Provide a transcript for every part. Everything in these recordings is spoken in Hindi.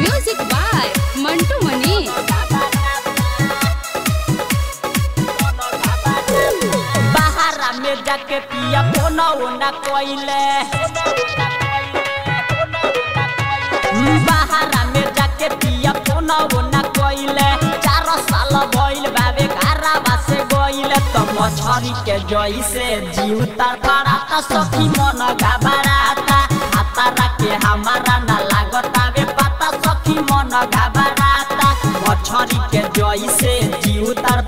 म्यूज़िक बाय मंटू बाहर में जाके पिया पोना ओना कोइले मछरी के जई जीव तर पड़ाता सखी मन घबराता। हाता रखे हमारा ना लागता वे पता, सखी मन घबराता। छोरी के जई जीव तर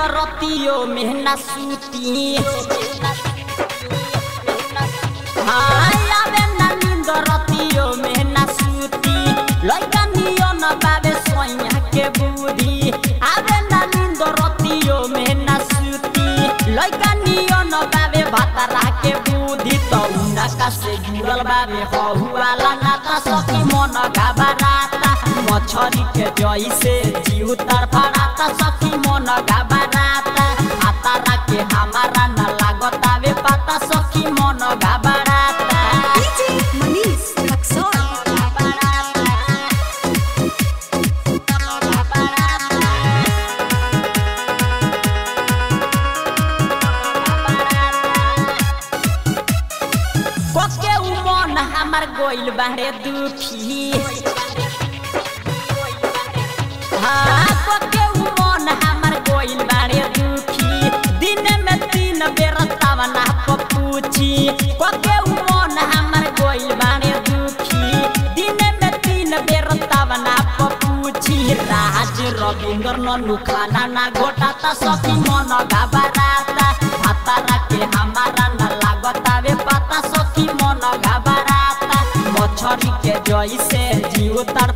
কুদরতীয় মেহনা সুতি। হায়া বেনা নিন্দরতীয় মেহনা সুতি। লইকা নিয় না বাবে সৈয়াকে বুধি আবেনা নিন্দরতীয় মেহনা সুতি। লইকা নিয় না বাবে ভাতারাকে বুধি তো উন্ডা কাছে জুড়ল বাবে হহুয়ালা নাতা। সকি মন গাবারাতা মছরিকে জয়সে জিউ তার ভাড়াতা সখী মন গাব हमारा न पता सखी मन घबराता मन हमर गोइल बारे दुखी पपूची राज रविंद्र ननु खाना ना घोटाता सखी मन घबराता। भाता राके हमारा न लागता वे पाता सखी मन घबराता। मछरी के जैसे जीव तर